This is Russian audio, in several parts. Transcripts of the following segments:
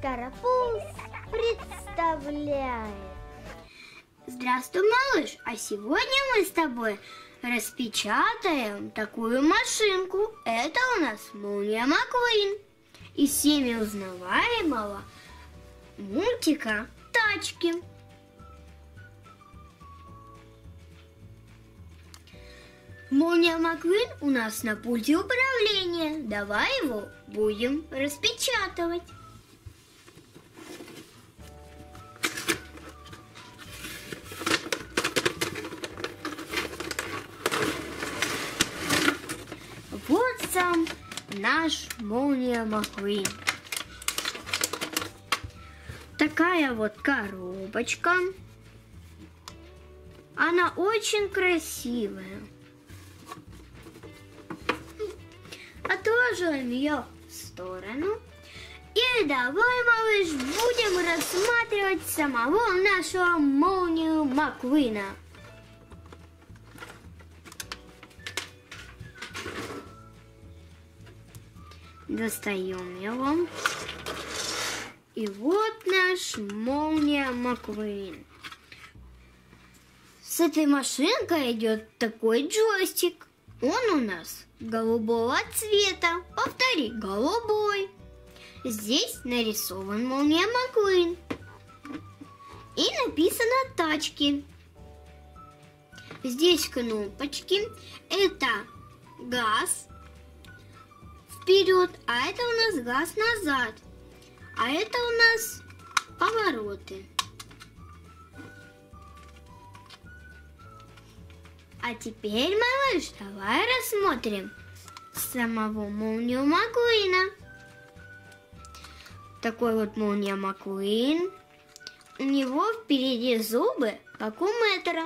Карапуз представляет. Здравствуй, малыш! А сегодня мы с тобой распечатаем такую машинку. Это у нас Молния Маквин из всеми узнаваемого мультика «Тачки». Молния Маквин у нас на пульте управления. Давай его будем распечатывать. Сам наш Молния Маквин. Такая вот коробочка. Она очень красивая. Отложим ее в сторону. И давай, малыш, будем рассматривать самого нашего молнию Маквина. Достаем его. И вот наш молния Маквин. С этой машинкой идет такой джойстик. Он у нас голубого цвета. Повтори, голубой. Здесь нарисован молния Маквин. И написано тачки. Здесь кнопочки. Это газ вперед, а это у нас газ назад. А это у нас повороты. А теперь, малыш, давай рассмотрим самого молнию Маккуина. Такой вот молния Маккуин. У него впереди зубы, как у метра.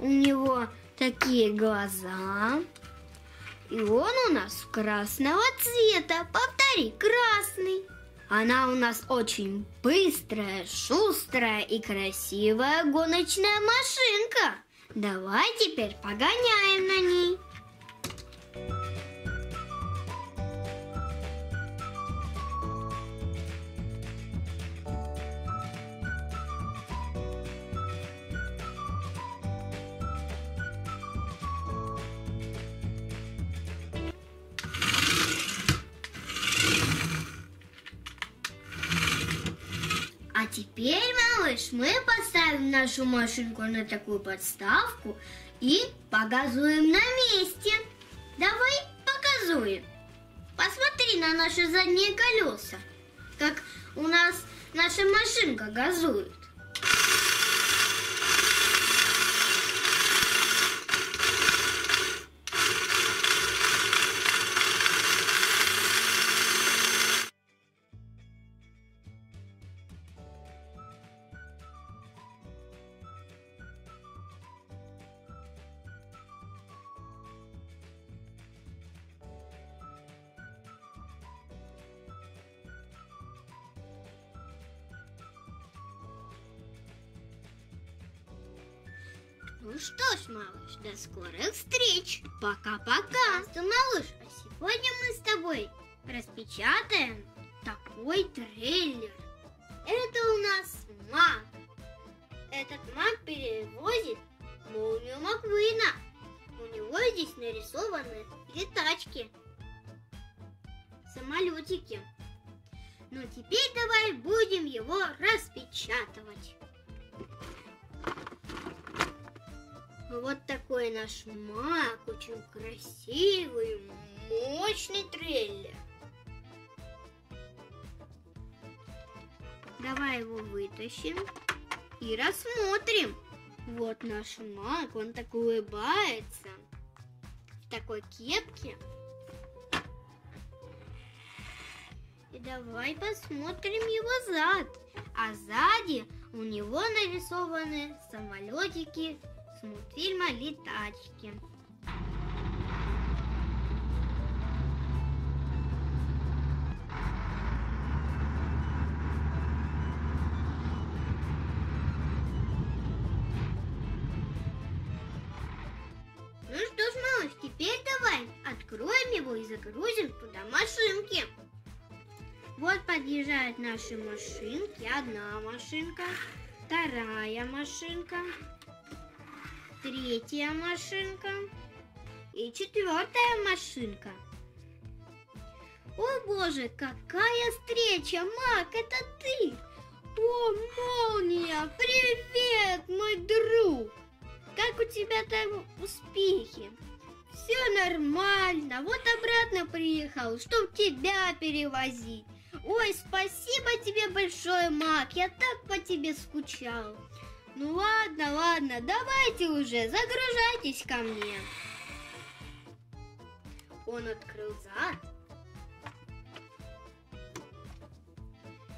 У него такие глаза. И он у нас красного цвета. Повтори, красный. Она у нас очень быстрая, шустрая и красивая гоночная машинка. Давай теперь погоняем на ней. Теперь, малыш, мы поставим нашу машинку на такую подставку и погазуем на месте. Давай показуем. Посмотри на наши задние колеса, как у нас наша машинка газует. Такой наш маг, очень красивый, мощный трейлер. Давай его вытащим и рассмотрим. Вот наш маг, он так улыбается в такой кепке. И давай посмотрим его зад. А сзади у него нарисованы самолетики с мультфильма «Летачки». Ну что ж, теперь давай тобой загрузим туда машинки. Вот подъезжают наши машинки. Одна машинка, вторая машинка, третья машинка и четвертая машинка. О боже, какая встреча! Мак, это ты! О, молния! Привет, мой друг! Как у тебя там успехи? Все нормально. Вот обратно приехал, чтобы тебя перевозить. Ой, спасибо тебе большое, Мак. Я так по тебе скучал. Ну ладно, ладно, давайте уже, загружайтесь ко мне. Он открыл зад.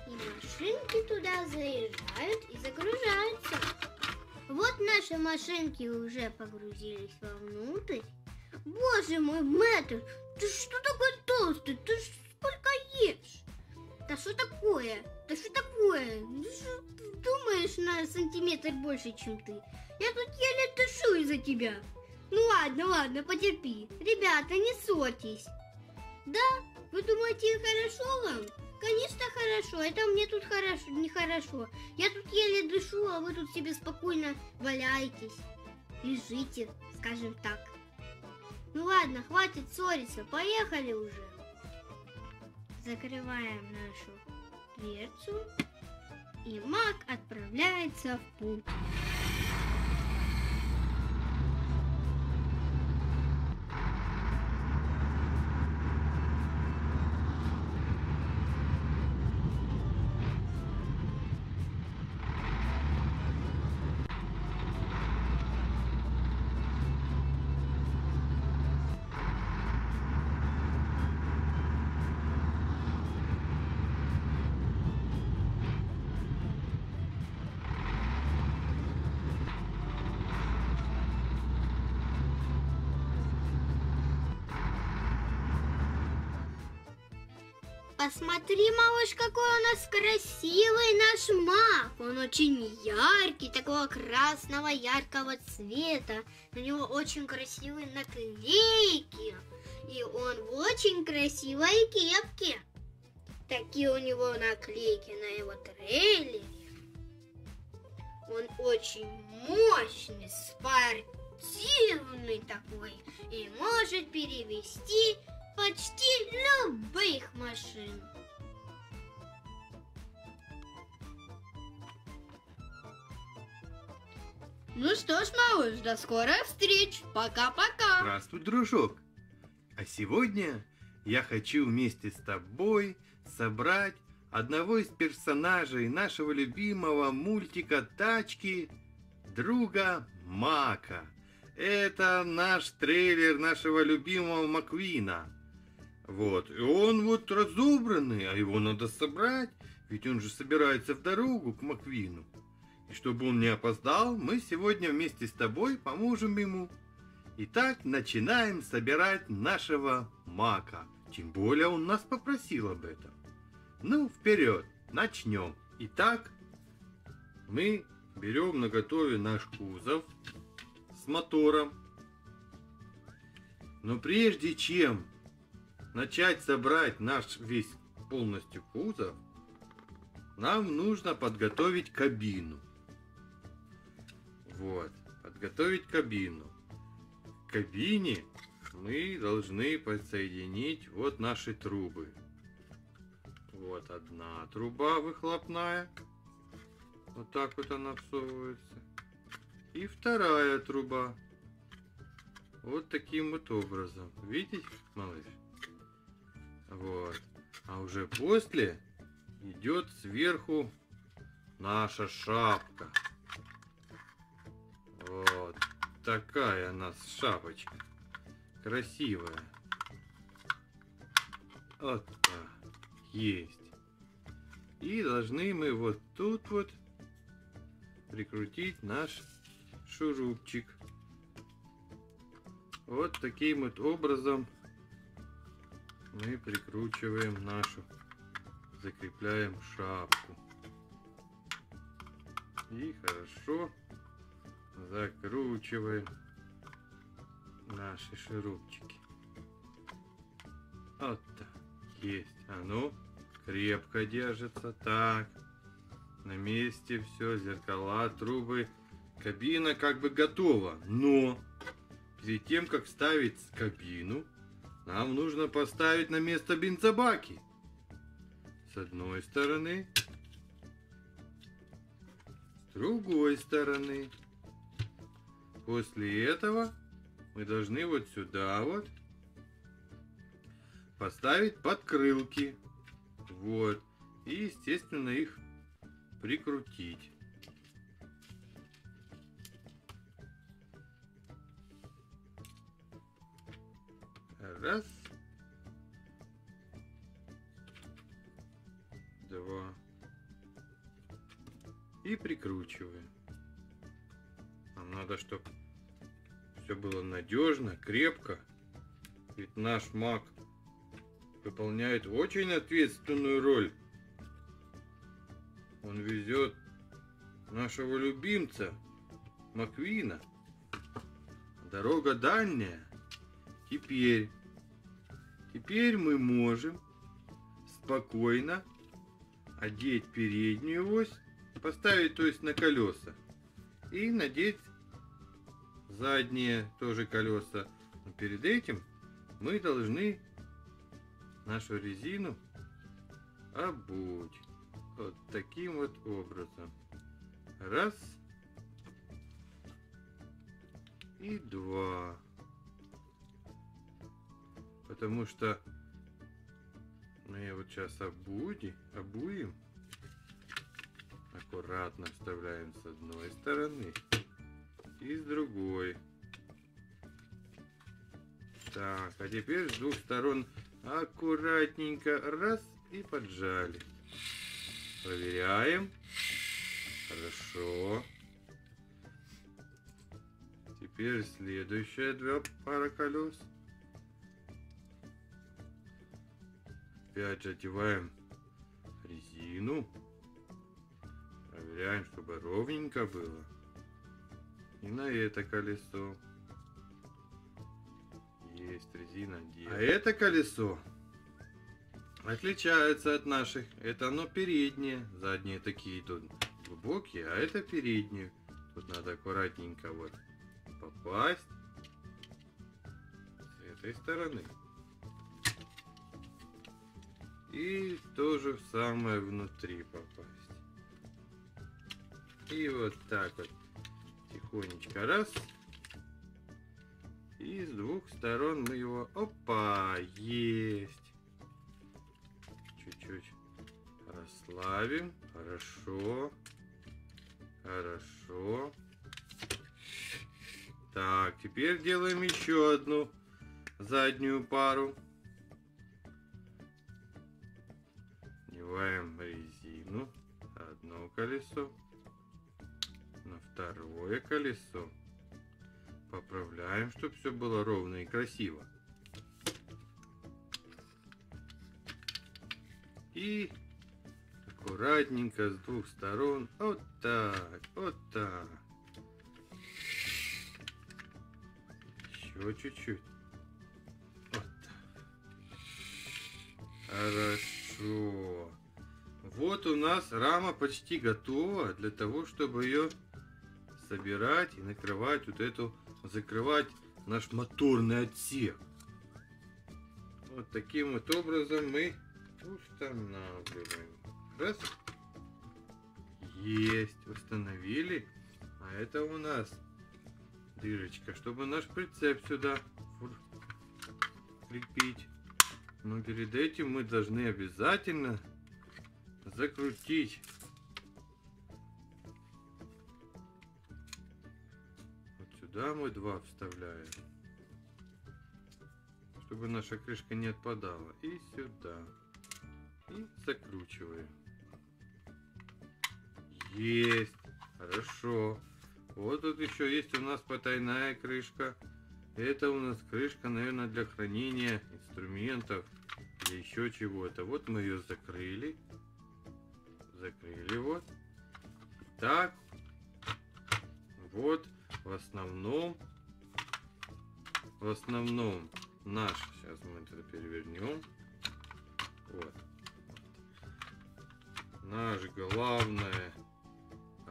И машинки туда заезжают и загружаются. Вот наши машинки уже погрузились вовнутрь. Боже мой, Мэтр, ты что такой толстый? Ты сколько ешь? Да что такое? Да что такое? Ну думаешь на сантиметр больше, чем ты? Я тут еле дышу из-за тебя. Ну ладно, ладно, потерпи. Ребята, не ссорьтесь. Да? Вы думаете, хорошо вам? Конечно, хорошо. Это мне тут хорошо, нехорошо. Я тут еле дышу, а вы тут себе спокойно валяетесь. Лежите, скажем так. Ну ладно, хватит ссориться, поехали уже. Закрываем нашу дверцу, и маг отправляется в путь. Посмотри, малыш, какой у нас красивый наш маг. Он очень яркий, такого красного яркого цвета. У него очень красивые наклейки. И он в очень красивой кепке. Такие у него наклейки на его трейлере. Он очень мощный, спортивный такой и может перевести почти любых машин. Ну что ж, малыш, до скорых встреч. Пока-пока. Здравствуй, дружок. А сегодня я хочу вместе с тобой собрать одного из персонажей нашего любимого мультика «Тачки» друга Мака. Это наш трейлер нашего любимого Маквина. Вот, и он вот разобранный, а его надо собрать, ведь он же собирается в дорогу к Маквину. И чтобы он не опоздал, мы сегодня вместе с тобой поможем ему. Итак, начинаем собирать нашего Мака. Тем более он нас попросил об этом. Ну, вперед, начнем. Итак, мы берем на готове наш кузов с мотором. Но прежде чем начать собрать наш весь полностью кузов, нам нужно подготовить кабину. Вот, подготовить кабину. К кабине мы должны подсоединить вот наши трубы. Вот одна труба выхлопная. Вот так вот она всовывается. И вторая труба. Вот таким вот образом. Видите, малыш? Вот. А уже после идет сверху наша шапка. Вот. Такая у нас шапочка. Красивая. Вот так. Есть. И должны мы вот тут вот прикрутить наш шурупчик. Вот таким вот образом мы прикручиваем нашу, закрепляем шапку. И хорошо закручиваем наши шурупчики. Вот так. Есть. А ну, крепко держится. Так. На месте все. Зеркала, трубы. Кабина как бы готова. Но перед тем, как ставить кабину, нам нужно поставить на место бензобаки. С одной стороны. С другой стороны. После этого мы должны вот сюда вот поставить подкрылки. Вот. И, естественно, их прикрутить. Раз. Два. И прикручиваем. Нам надо, чтобы все было надежно, крепко. Ведь наш маг выполняет очень ответственную роль. Он везет нашего любимца Маквина. Дорога дальняя. Теперь, теперь мы можем спокойно одеть переднюю ось, поставить то есть на колеса и надеть задние тоже колеса. Но перед этим мы должны нашу резину обуть. Вот таким вот образом. Раз. И два. Потому что мы вот сейчас обуди, обуем. Аккуратно вставляем с одной стороны и с другой. Так, а теперь с двух сторон аккуратненько раз и поджали. Проверяем. Хорошо. Теперь следующая два пара колес. Опять одеваем резину. Проверяем, чтобы ровненько было. И на это колесо. Есть резина. А это колесо отличается от наших. Это оно переднее. Задние такие тут глубокие, а это передние. Тут надо аккуратненько вот попасть с этой стороны. И тоже в самое внутри попасть. И вот так вот тихонечко раз. И с двух сторон мы его... Опа! Есть! Чуть-чуть расслабим. Хорошо. Хорошо. Так, теперь делаем еще одну заднюю пару. Колесо. На второе колесо. Поправляем, чтобы все было ровно и красиво. И аккуратненько с двух сторон. Вот так, вот так. Еще чуть-чуть. Вот так. Хорошо. Вот у нас рама почти готова для того, чтобы ее собирать и накрывать вот эту, закрывать наш моторный отсек. Вот таким вот образом мы устанавливаем. Раз. Есть. Установили. А это у нас дырочка, чтобы наш прицеп сюда крепить. Но перед этим мы должны обязательно закрутить. Вот сюда мы два вставляем чтобы наша крышка не отпадала. И сюда. И закручиваем. Есть. Хорошо. Вот тут еще есть у нас потайная крышка. Это у нас крышка наверное для хранения инструментов или еще чего-то. Вот мы ее закрыли закрыли вот. Так, вот в основном, в основном наш, сейчас мы это перевернем. Вот. Наш главная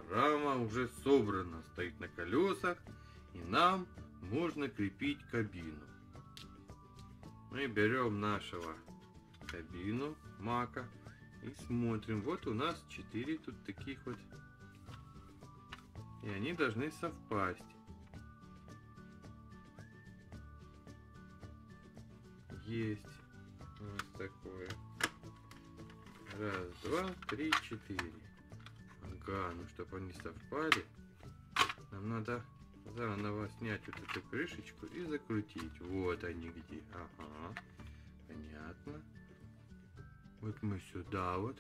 рама уже собрана, стоит на колесах, и нам можно крепить кабину. Мы берем нашего кабину мака и смотрим. Вот у нас четыре тут таких вот. И они должны совпасть. Есть. Вот такое. Раз, два, три, четыре. Ага, ну чтобы они совпали, нам надо заново снять вот эту крышечку и закрутить. Вот они где. Ага, понятно. Вот мы сюда вот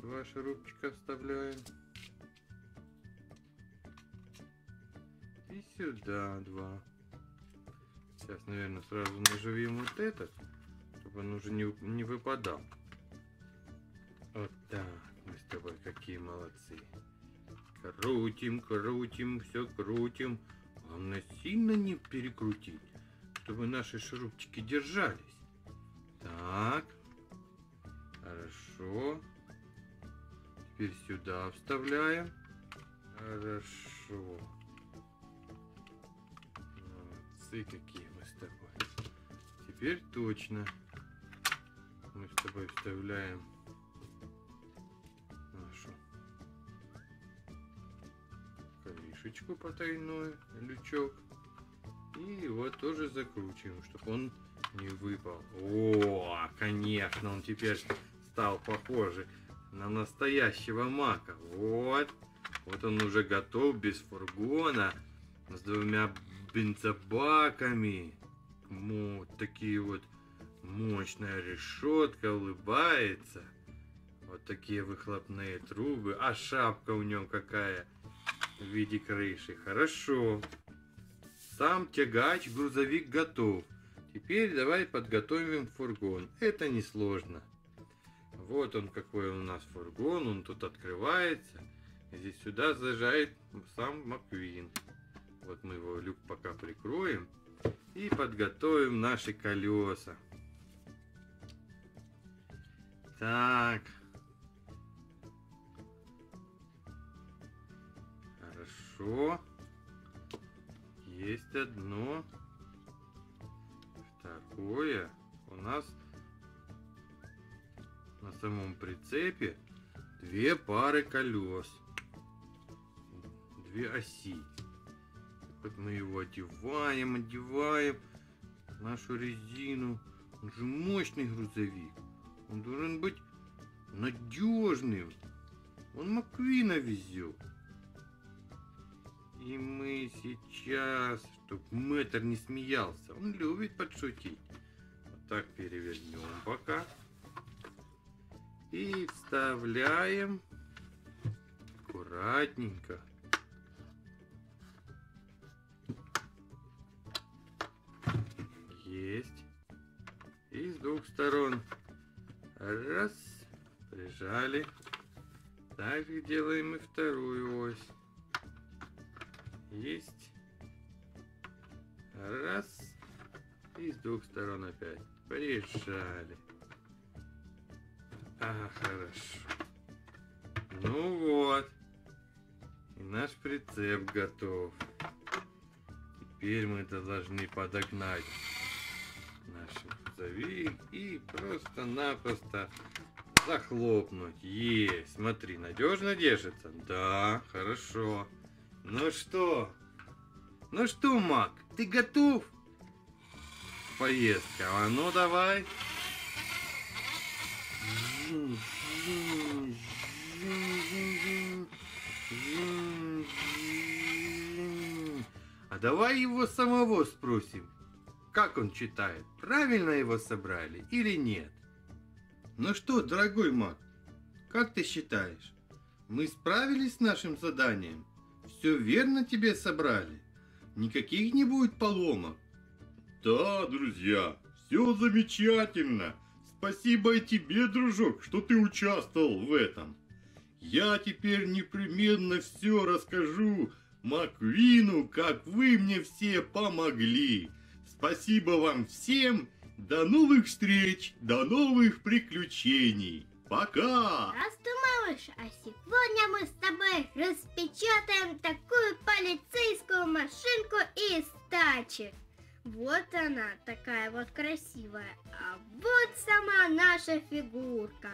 два шурупчика вставляем. И сюда два. Сейчас, наверное, сразу наживем вот этот, чтобы он уже не, не выпадал. Вот так. Мы с тобой какие молодцы. Крутим, крутим, все крутим. Главное, сильно не перекрутить, чтобы наши шурупчики держались. Так. Хорошо. Теперь сюда вставляем. Хорошо. Молодцы какие мы с тобой. Теперь точно мы с тобой вставляем нашу крышечку потайной, лючок. И его тоже закручиваем, чтобы он не выпал. О, конечно, он теперь стал похожий на настоящего мака. Вот. Вот он уже готов без фургона. С двумя бензобаками. Вот такие вот мощная решетка улыбается. Вот такие выхлопные трубы. А шапка у нем какая в виде крыши. Хорошо. Сам тягач, грузовик готов. Теперь давай подготовим фургон. Это несложно. Вот он какой у нас фургон. Он тут открывается. Здесь сюда заезжает сам Маквин. Вот мы его люк пока прикроем. И подготовим наши колеса. Так. Хорошо. Есть одно. Второе. У нас на самом прицепе две пары колес. Две оси. Вот мы его одеваем, одеваем. Нашу резину. Он же мощный грузовик. Он должен быть надежным. Он Маквина везет. И мы сейчас, чтобы мэтр не смеялся, он любит подшутить. Вот так перевернем пока. И вставляем аккуратненько. Есть. И с двух сторон. Раз. Прижали. Так делаем и вторую ось. Есть. Раз. И с двух сторон опять. Прижали. А, хорошо. Ну вот. И наш прицеп готов. Теперь мы должны подогнать наш грузовик и просто-напросто захлопнуть. Есть. Смотри, надежно держится? Да, хорошо. Ну что? Ну что, Мак, ты готов? Поездка. А ну давай. А давай его самого спросим, как он читает, правильно его собрали или нет? Ну что, дорогой Мак, как ты считаешь, мы справились с нашим заданием? Все верно тебе собрали? Никаких не будет поломок? Да, друзья, все замечательно. Спасибо и тебе, дружок, что ты участвовал в этом. Я теперь непременно все расскажу Маквину, как вы мне все помогли. Спасибо вам всем. До новых встреч, до новых приключений. Пока! Здравствуй, малыш! А сегодня мы с тобой распечатаем такую полицейскую машинку из тачек. Вот она, такая вот красивая. А вот сама наша фигурка.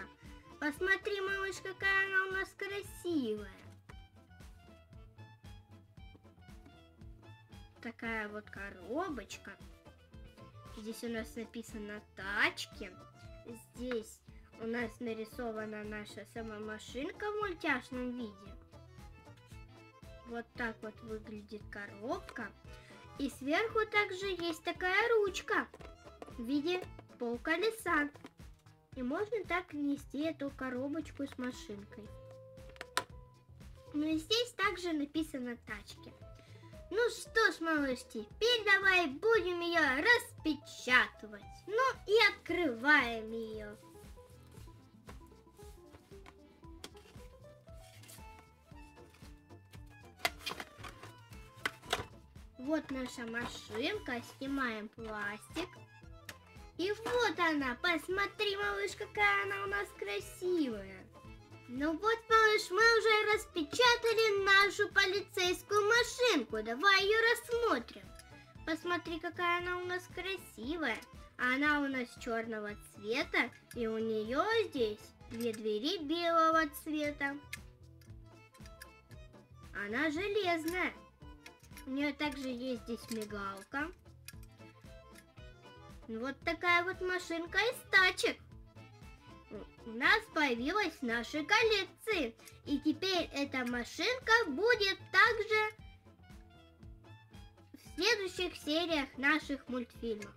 Посмотри, малыш, какая она у нас красивая. Такая вот коробочка. Здесь у нас написано тачки. Здесь у нас нарисована наша сама машинка в мультяшном виде. Вот так вот выглядит коробка. И сверху также есть такая ручка в виде полколеса. И можно так нести эту коробочку с машинкой. Ну и здесь также написано тачки. Ну что ж, малыш, теперь давай будем ее распечатывать. Ну и открываем ее. Вот наша машинка, снимаем пластик. И вот она, посмотри, малыш, какая она у нас красивая. Ну вот, малыш, мы уже распечатали нашу полицейскую машинку. Давай ее рассмотрим. Посмотри, какая она у нас красивая. Она у нас черного цвета, и у нее здесь две двери белого цвета. Она железная. У нее также есть здесь мигалка. Вот такая вот машинка из тачек. У нас появилась в нашей коллекции. И теперь эта машинка будет также в следующих сериях наших мультфильмов.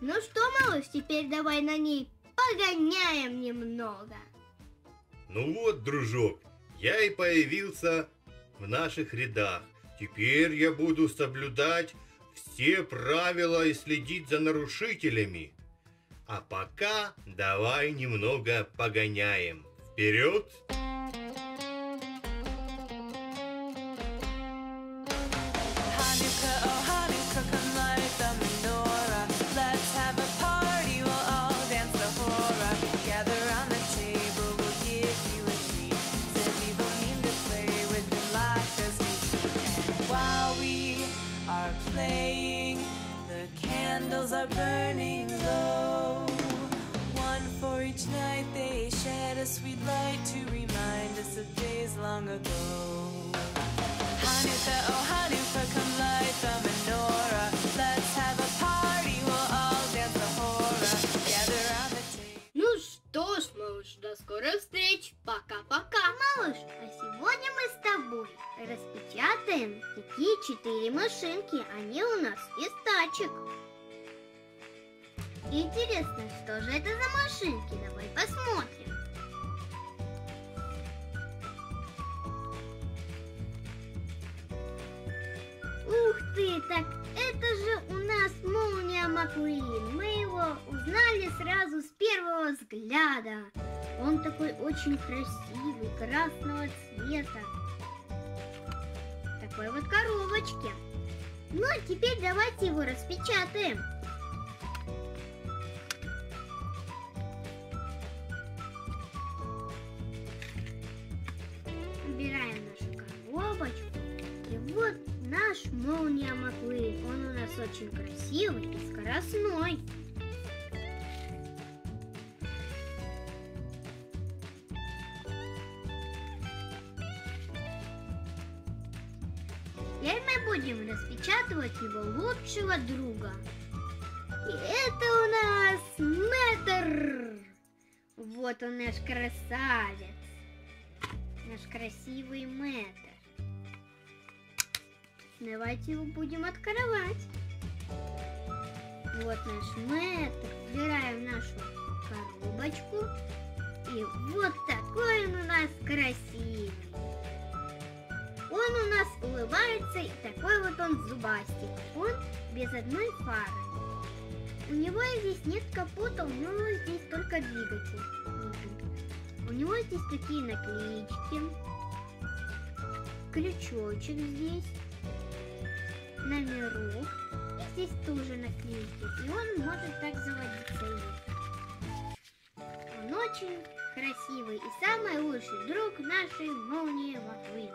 Ну что, малыш, теперь давай на ней погоняем немного. Ну вот, дружок, я и появился в наших рядах. Теперь я буду соблюдать все правила и следить за нарушителями. А пока давай немного погоняем. Вперед! Hanukkah, are burning low. One for each night they shed a sweet light to remind us of days long ago. Hanukkah, oh Hanukkah, come light the menorah. Let's have a party, we'll all dance the hora. Gather round the table. Ну что ж, малыш, до скорых встреч. Пока-пока. Малыш, а сегодня мы с тобой распечатаем такие четыре машинки. Они у нас из тачек. Интересно, что же это за машинки? Давай посмотрим. Ух ты, так это же у нас молния Маккуин. Мы его узнали сразу с первого взгляда. Он такой очень красивый, красного цвета. Такой вот коробочке. Ну, а теперь давайте его распечатаем. Убираем нашу коробочку. И вот наш молния Маккуин. Он у нас очень красивый и скоростной. Теперь мы будем распечатывать его лучшего друга. И это у нас Мэтр. Вот он наш красавец. Наш красивый Мэтр. Давайте его будем открывать. Вот наш Мэтр. Убираем нашу коробочку. И вот такой он у нас красивый. Он у нас улыбается, и такой вот он зубастик. Он без одной фары. У него здесь нет капота, у него здесь только двигатель. Него здесь такие наклеечки. Крючочек здесь. Номерок. И здесь тоже наклейки, и он может так заводиться. Он очень красивый и самый лучший друг нашей молнии Маквин.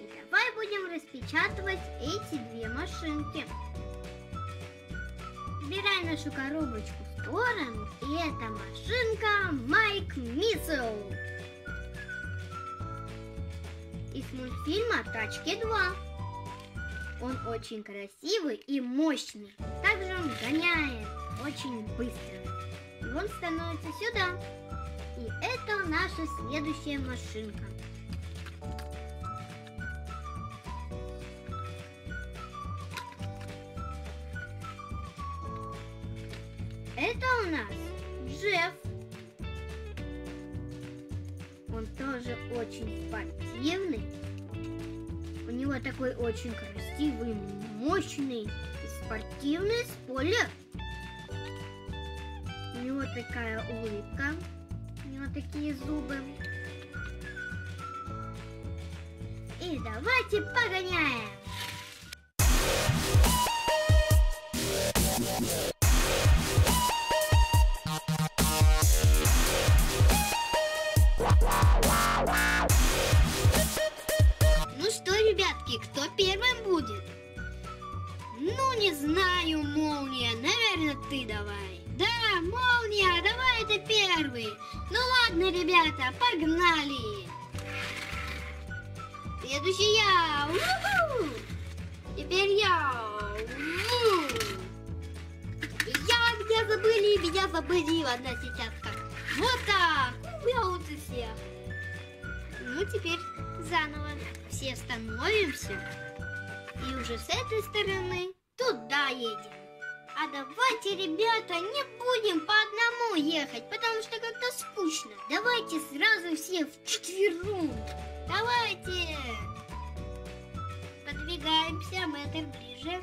И давай будем распечатывать эти две машинки. Убирай нашу коробочку в сторону, и это машинка Майк Миссел из мультфильма «Тачки 2». Он очень красивый и мощный. Также он гоняет очень быстро. И он становится сюда. И это наша следующая машинка. У нас Джефф. Он тоже очень спортивный. У него такой очень красивый, мощный и спортивный спойлер. У него такая улыбка, у него такие зубы. И давайте погоняем! Заново. Все становимся. И уже с этой стороны туда едем. А давайте, ребята, не будем по одному ехать, потому что как-то скучно. Давайте сразу все вчетвером. Давайте. Подвигаемся метр ближе.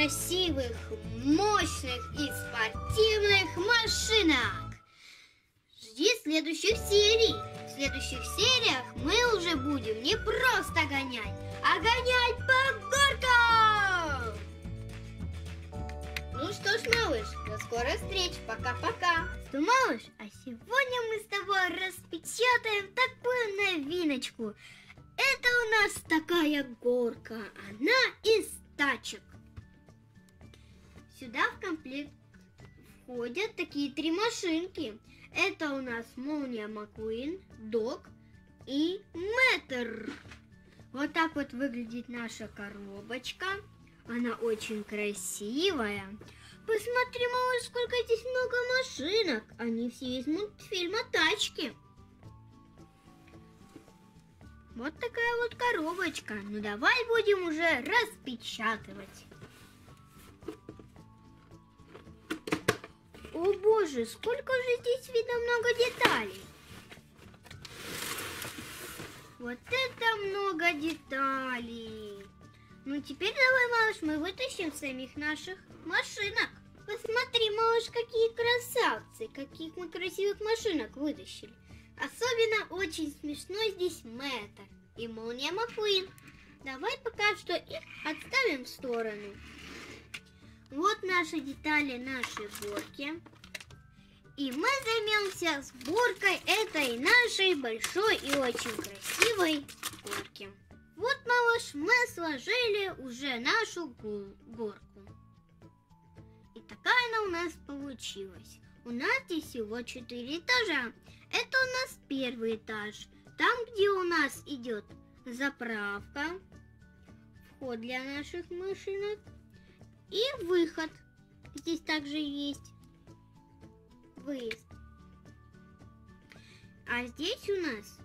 Красивых, мощных и спортивных машинок. Жди следующих серий. В следующих сериях мы уже будем не просто гонять, а гонять по горкам. Ну что ж, малыш, до скорых встреч. Пока-пока. Что, малыш, а сегодня мы с тобой распечатаем такую новиночку. Это у нас такая горка. Она из тачек. Сюда в комплект входят такие три машинки. Это у нас Молния Маккуин, Док и Мэтр. Вот так вот выглядит наша коробочка. Она очень красивая. Посмотри, малыш, сколько здесь много машинок. Они все из мультфильма «Тачки». Вот такая вот коробочка. Ну давай будем уже распечатывать. О боже, сколько же здесь видно много деталей. Вот это много деталей. Ну теперь давай, малыш, мы вытащим самих наших машинок. Посмотри, малыш, какие красавцы, каких мы красивых машинок вытащили. Особенно очень смешно здесь Мэтр и Молния Маккуин. Давай пока что их отставим в сторону. Вот наши детали нашей горки. И мы займемся сборкой этой нашей большой и очень красивой горки. Вот, малыш, мы сложили уже нашу горку. И такая она у нас получилась. У нас здесь всего 4 этажа. Это у нас первый этаж. Там, где у нас идет заправка, вход для наших машинок. И выход. Здесь также есть выезд. А здесь у нас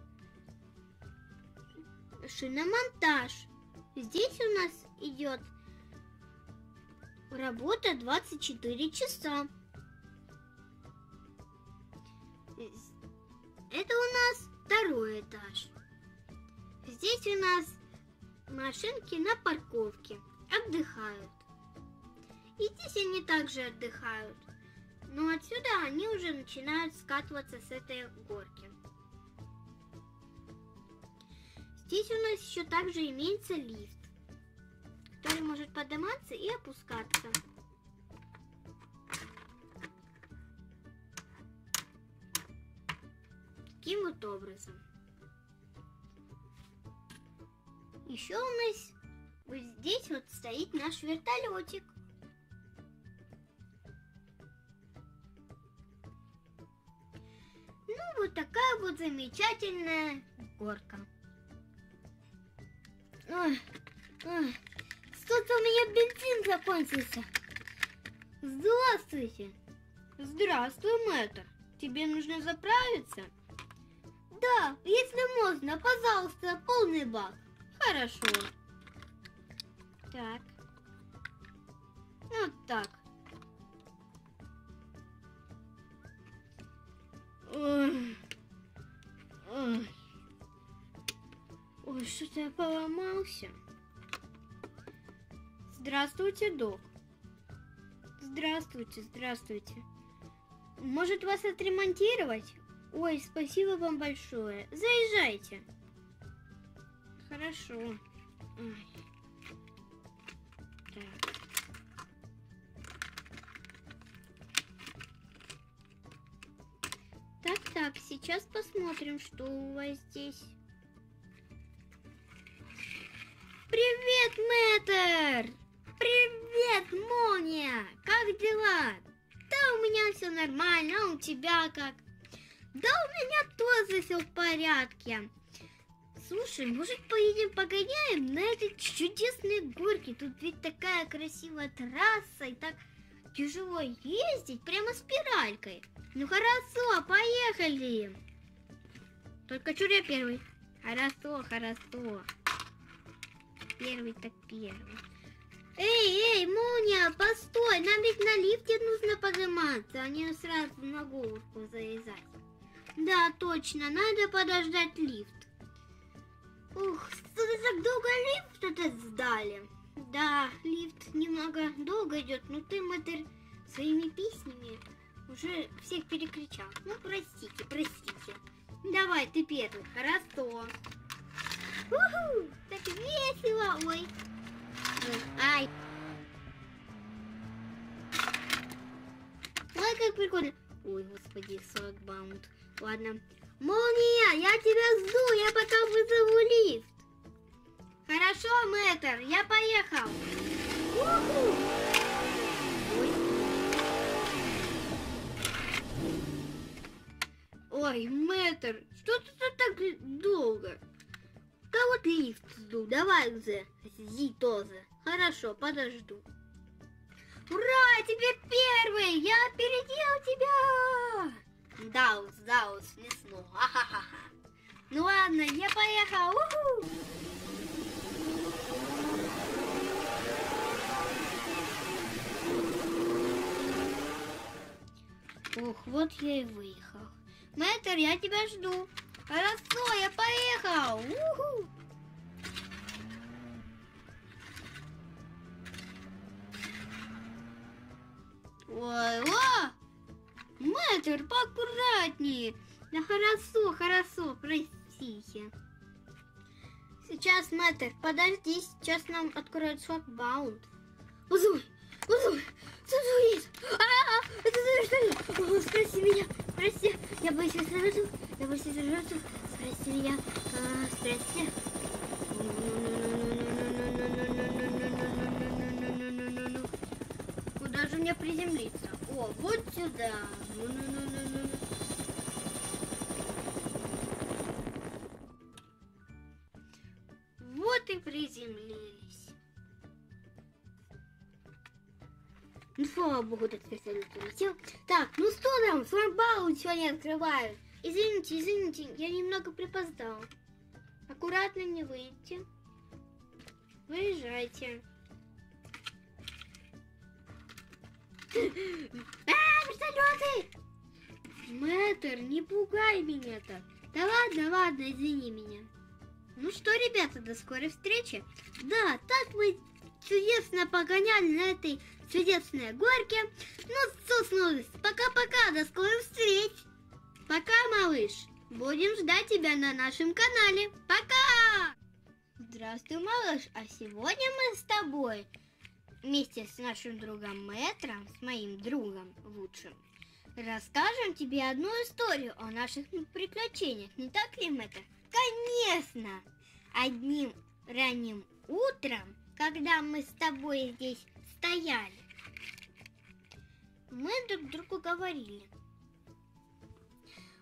шиномонтаж. Здесь у нас идет работа 24 часа. Это у нас второй этаж. Здесь у нас машинки на парковке отдыхают. И здесь они также отдыхают. Но отсюда они уже начинают скатываться с этой горки. Здесь у нас еще также имеется лифт, который может подниматься и опускаться. Таким вот образом. Еще у нас вот здесь вот стоит наш вертолетик. Ну, вот такая вот замечательная горка. Ой, ой, что-то у меня бензин закончился. Здравствуйте. Здравствуй, мэтр. Тебе нужно заправиться? Да, если можно, пожалуйста, полный бак. Хорошо. Так. Вот так. Ой. Ой. Что-то я поломался. Здравствуйте, док. Здравствуйте, здравствуйте. Может вас отремонтировать? Ой, спасибо вам большое. Заезжайте. Хорошо. Ой. Так. Так, сейчас посмотрим, что у вас здесь. Привет, мэтр! Привет, Моня! Как дела? Да у меня все нормально, а у тебя как? Да у меня тоже все в порядке. Слушай, может поедем погоняем на этой чудесной горке? Тут ведь такая красивая трасса и так тяжело ездить прямо спиралькой. Ну хорошо, поехали. Только чур я первый. Хорошо, хорошо. Первый так первый. Эй, эй, Муня, постой, нам ведь на лифте нужно подниматься, а не сразу на горку залезать. Да, точно, надо подождать лифт. Ух, так долго лифт это сдали. Да, лифт немного долго идет, но ты, мэтр, своими песнями уже всех перекричал. Ну, простите, простите. Давай, ты первый, хорошо. Уху, так весело, ой. Ай. Ой, как прикольно. Ой, господи, 40 баунд. Ладно. Молния, я тебя жду, я пока вызову лифт. Хорошо, мэтр, я поехал. Ой. Мэтр, что ты тут так долго? Да вот лифт жду, давай уже, сиди тоже. Хорошо, подожду. Ура, теперь первый, я опередил тебя! Даус, даус, смешно, ха-ха-ха. Ну ладно, я поехал, уху! Ух, вот я и выехал. Мэтр, я тебя жду. Хорошо, я поехал. Уху! Ой, о! Мэтр, поаккуратнее. Да хорошо, хорошо, простите. Сейчас, мэтр, подожди, сейчас нам откроют шлагбаум. Узуй, есть? А, это что ли? Спроси меня, прости, я боюсь сразу, я боюсь сразу, спроси меня, а, спроси. Куда же мне приземлиться? О, вот сюда. Ну-ну-ну-ну-ну. Слава богу, этот вертолет улетел. Так, ну что там, шлагбаум сегодня открывают. Извините, извините, я немного припоздал. Аккуратно не выйти. Выезжайте. А, вертолеты! Мэтр, не пугай меня так. Да ладно, ладно, извини меня. Ну что, ребята, до скорой встречи. Да, так мы чудесно погоняли на этой чудесной горке. Ну, собственно, пока-пока, до скорых встреч. Пока, малыш. Будем ждать тебя на нашем канале. Пока! Здравствуй, малыш. А сегодня мы с тобой вместе с нашим другом Мэтром, с моим другом лучшим, расскажем тебе одну историю о наших приключениях. Не так ли, Мэтр? Конечно! Одним ранним утром, когда мы с тобой здесь стояли, мы друг другу говорили.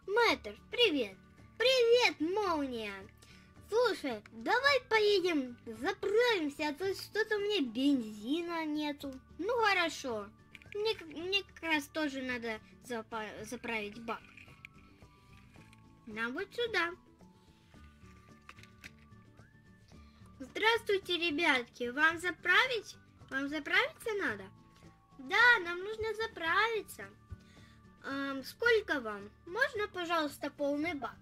Мэтр, привет! Привет, молния! Слушай, давай поедем, заправимся, а то что-то меня бензина нету. Ну хорошо. Мне, мне как раз тоже надо запа- заправить бак. Нам вот сюда. Здравствуйте, ребятки. Вам заправить? Вам заправиться надо? Да, нам нужно заправиться. Ам, сколько вам? Можно, пожалуйста, полный бак?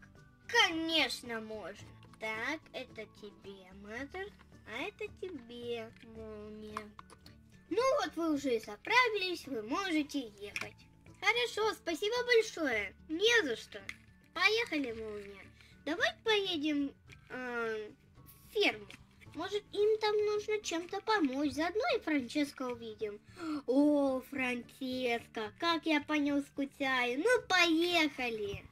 Конечно, можно. Так, это тебе, Мэтр, а это тебе, Молния. Ну вот вы уже заправились, вы можете ехать. Хорошо, спасибо большое. Не за что. Поехали, Молния. Давай поедем эм, в ферму. Может, им там нужно чем-то помочь. Заодно и Франческо увидим. О, Франческо, как я по нему скучаю. Ну, поехали.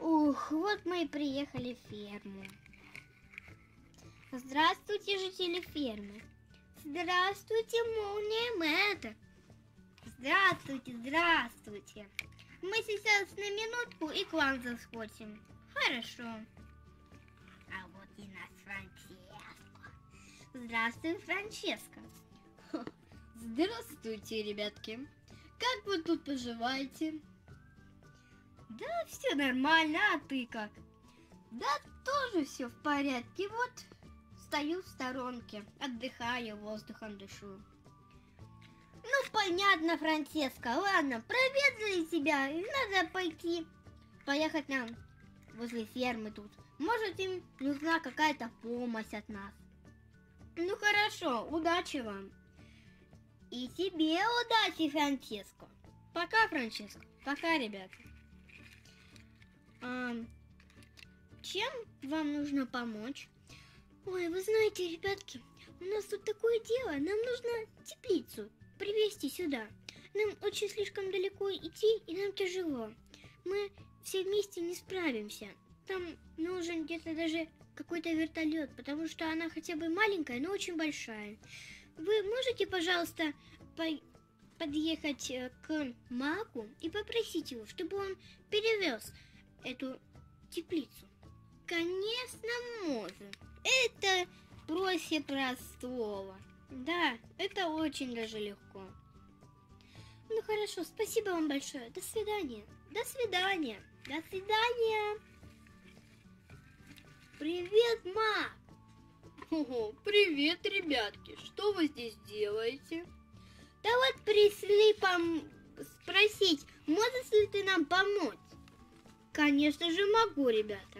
Ух, вот мы и приехали в ферму. Здравствуйте, жители фермы. Здравствуйте, молния Мэтр. Здравствуйте, здравствуйте. Мы сейчас на минутку и к вам заскочим. Хорошо. А вот и наш Франческо. Здравствуй, Франческо. Здравствуйте, ребятки. Как вы тут поживаете? Да, все нормально, а ты как? Да, тоже все в порядке. Вот стою в сторонке, отдыхаю, воздухом дышу. Ну, понятно, Франческо. Ладно, проведали тебя, и надо пойти. Поехать нам возле фермы тут. Может, им нужна какая-то помощь от нас. Ну, хорошо, удачи вам. И тебе удачи, Франческо. Пока, Франческо. Пока, ребята. Ам, чем вам нужно помочь? Ой, вы знаете, ребятки, у нас тут такое дело. Нам нужно теплицу привезти сюда. Нам очень слишком далеко идти, и нам тяжело. Мы все вместе не справимся. Там нужен где-то даже какой-то вертолет, потому что она хотя бы маленькая, но очень большая. Вы можете, пожалуйста, по- подъехать э, к Маку и попросить его, чтобы он перевез эту теплицу? Конечно, можем. Это проще простого. Да, это очень даже легко. Ну хорошо, спасибо вам большое. До свидания. До свидания. До свидания. Привет, Мак. Ого, привет, ребятки. Что вы здесь делаете? Да вот пришли пом... спросить, можешь ли ты нам помочь? Конечно же могу, ребята.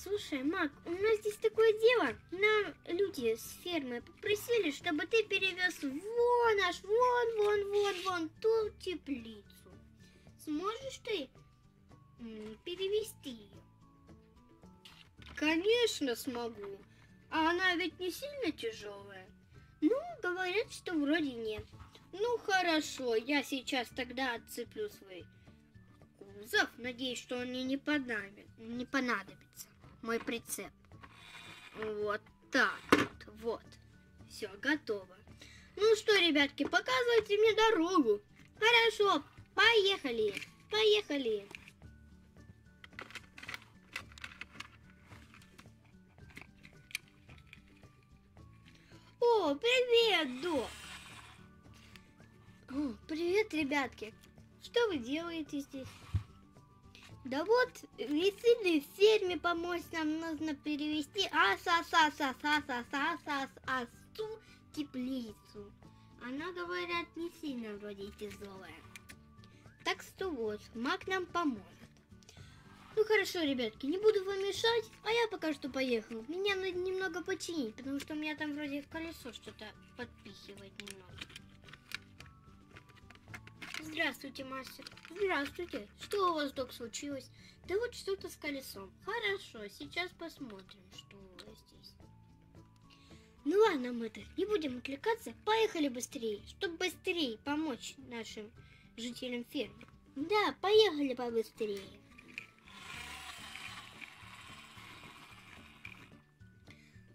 Слушай, Мак, у нас здесь такое дело. Нам люди с фермы попросили, чтобы ты перевез вон аж, вон, вон, вон, вон ту теплицу. Сможешь ты перевести ее? Конечно, смогу. А она ведь не сильно тяжелая. Ну, говорят, что вроде нет. Ну хорошо, я сейчас тогда отцеплю свой кузов. Надеюсь, что он мне не понадобится. Не понадобится. Мой прицеп. Вот так вот. Вот. Все, готово. Ну что, ребятки, показывайте мне дорогу. Хорошо, поехали, поехали. Привет, Док! О, привет, ребятки! Что вы делаете здесь? Да вот, весельной в ферме помочь нам нужно перевести ас ас ас ас ас ас ас ас асу теплицу. Она, говорят, не сильно вроде тяжелая. Так что вот, маг нам поможет. Ну хорошо, ребятки, не буду вам мешать, а я пока что поехал. Меня надо немного починить, потому что у меня там вроде в колесо что-то подпихивает немного. Здравствуйте, мастер. Здравствуйте. Что у вас, док, случилось? Да вот что-то с колесом. Хорошо, сейчас посмотрим, что здесь. Ну ладно, мэтр, не будем отвлекаться. Поехали быстрее, чтобы быстрее помочь нашим жителям фермы. Да, поехали побыстрее.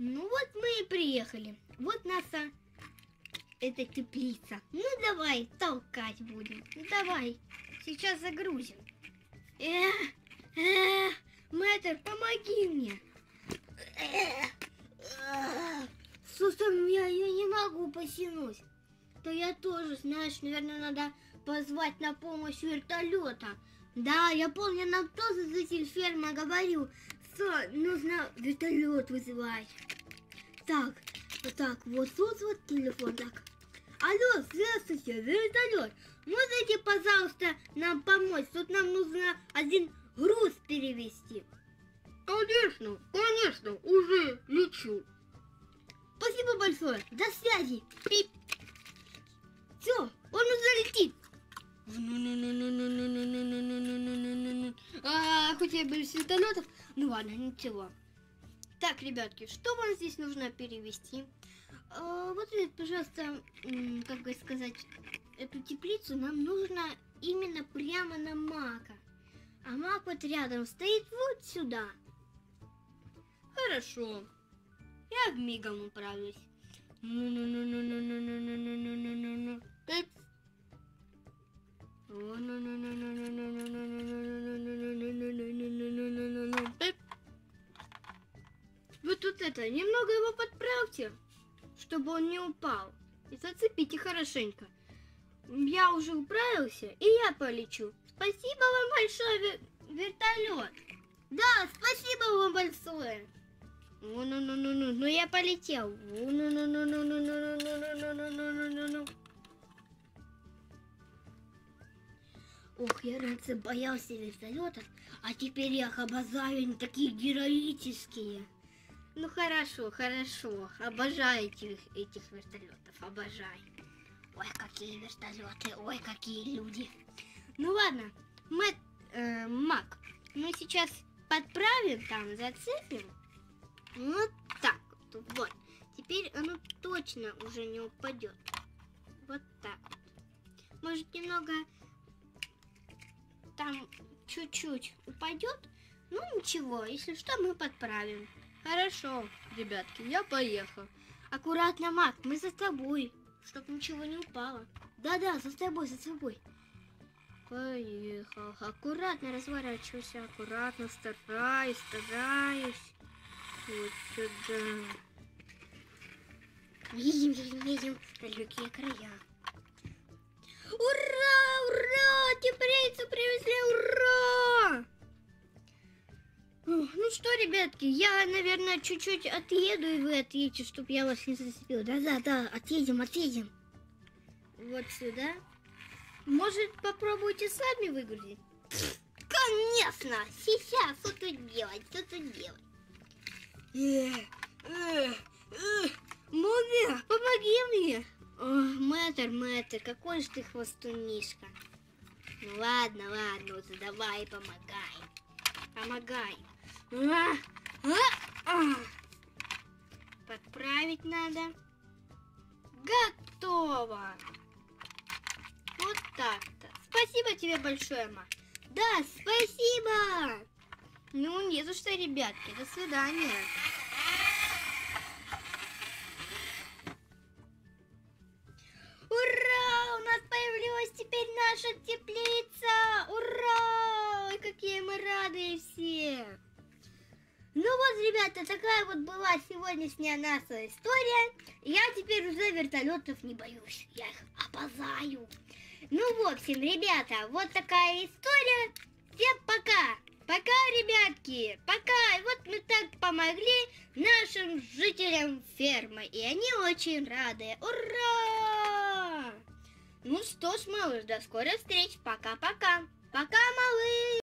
Ну вот мы и приехали. Вот наша эта теплица. Ну давай, толкать будем. Ну давай, сейчас загрузим. Эх, эх, мэтр, помоги мне. Эх, эх. Слушай, я ее не могу потянуть. То я тоже, знаешь, наверное, надо позвать на помощь вертолета. Да, я помню, нам тоже житель фермы говорил, что нужно вертолет вызывать. Так, вот так, вот тут вот телефон, так. Алло, здравствуйте, вертолет. Можете, пожалуйста, нам помочь? Тут нам нужно один груз перевести. Конечно, конечно, уже лечу. Спасибо большое. До связи. Пип. Все, он уже летит. А, хоть я без вертолетов. Ну ладно, ничего. Так, ребятки, что вам здесь нужно перевести? А, вот, пожалуйста, как бы сказать, эту теплицу нам нужно именно прямо на мака. А мак вот рядом стоит вот сюда. Хорошо. Я мигом управлюсь. Вы тут это, немного его подправьте, чтобы он не упал. И зацепите хорошенько. Я уже управился, и я полечу. Спасибо вам большое, вер- вертолет. Да, спасибо вам большое. Ну-ну-ну-ну-ну, ну я полетел. Ну-ну-ну-ну-ну-ну-ну-ну-ну-ну-ну-ну-ну-ну. Ох, я раньше боялся вертолетов, а теперь я их обожаю, они такие героические. Ну хорошо, хорошо, обожаю этих, этих вертолетов, обожаю. Ой, какие вертолеты, ой, какие люди. Ну ладно, Мэт, э, Мак, мы сейчас подправим там, зацепим. Вот так вот, вот. Теперь оно точно уже не упадет. Вот так вот. Может немного там чуть-чуть упадет. Ну ничего, если что, мы подправим. Хорошо, ребятки, я поехал. Аккуратно, Мак, мы за тобой, чтоб ничего не упало. Да-да, за тобой, за тобой. Поехал. Аккуратно разворачивайся, аккуратно, стараюсь, стараюсь. Вот сюда. Едем, едем, едем. Далекие края. Ура, ура! Теплицу привезли, ура! Ну что, ребятки, я, наверное, чуть-чуть отъеду, и вы отъедете, чтобы я вас не зацепил. Да-да-да, отъедем, отъедем. Вот сюда. Может, попробуйте сами выгрузить? Конечно! Сейчас, что тут делать, что тут делать? Э, э, э, Мумия, помоги мне! Мэтр, мэтр, какой же ты хвостунишка. Ну ладно, ладно, уже давай помогай. Помогай. А, а, а. Подправить надо. Готово. Вот так-то. Спасибо тебе большое, ма. Да, спасибо. Ну, не за что, ребятки. До свидания. У нас появилась теперь наша теплица! Ура! Ой, какие мы рады все! Ну вот, ребят, ребята, такая вот была сегодняшняя наша история. Я теперь уже вертолетов не боюсь, я их обожаю. Ну, в общем, ребята, вот такая история. Всем пока! Пока, ребятки! Пока! И вот мы так помогли нашим жителям фермы, и они очень рады. Ура! Ну что ж, малыш, до скорой встречи. Пока-пока. Пока, малыш.